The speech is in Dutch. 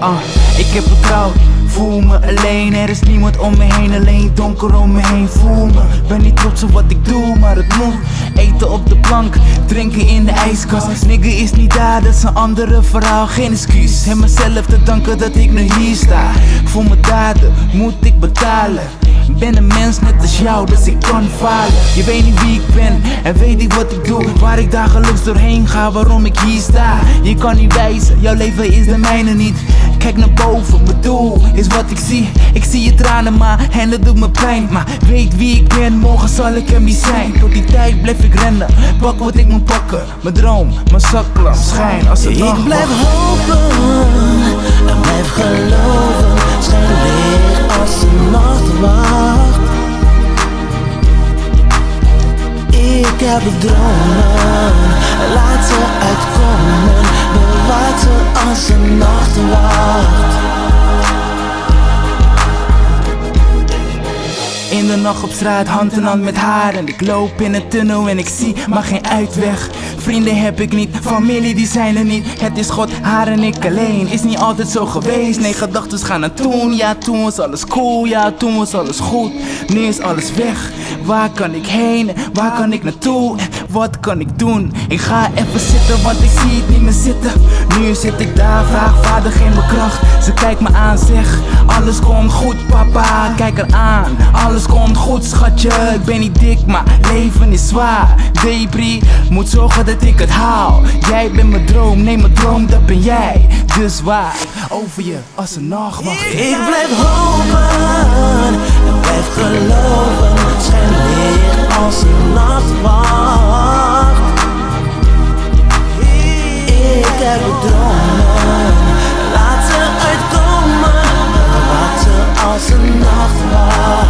Uh, ik heb het koud. Voel me alleen. Er is niemand om me heen, alleen donker om me heen. Voel me, ben niet trots op wat ik doe, maar het moet. Eten op de plank, drinken in de ijskast. Nigga is niet daar, dat is een andere verhaal, geen excuus. Heb mezelf te danken dat ik nu hier sta. Voor mijn daden moet ik betalen. Ben een mens net als jou, dus ik kan falen. Je weet niet wie ik ben en weet niet wat ik doe. Waar ik dagelijks doorheen ga, waarom ik hier sta. Je kan niet wijzen, jouw leven is de mijne niet Kijk naar boven, mijn doel is wat ik zie. Ik zie je tranen maar en dat doet me pijn. Maar weet wie ik ben, morgen zal ik er niet zijn. Tot die tijd blijf ik rennen, pak wat ik moet pakken. Mijn droom, mijn zaklamp, schijn als het Ik blijf hopen en blijf geloven. Schijn licht als de nacht wacht. Ik heb dromen, laat ze uitkomen. Bewaak ze als de nacht De nacht op straat, hand in hand met haar. En ik loop in een tunnel en ik zie maar geen uitweg. Vrienden heb ik niet, familie die zijn er niet. Het is God, haar en ik alleen Is niet altijd zo geweest, nee gedachten gaan naar toen. Ja toen was alles cool, ja toen was alles goed. Nu is alles weg, waar kan ik heen, waar kan ik naartoe Wat kan ik doen, ik ga even zitten want ik zie het niet meer zitten. Nu zit ik daar, vraag vader geen me kracht. Ze kijkt me aan, zeg alles komt goed papa. Kijk er aan, alles komt goed schatje. Ik ben niet dik maar leven is zwaar. Debris, moet zorgen dat ik het haal. Jij bent mijn droom, nee mijn droom dat ben jij. Dus waar, over je als een nachtwacht. Ik blijf hopen en blijf geloven Laat ze uitkomen, laat ze als een nachtwacht.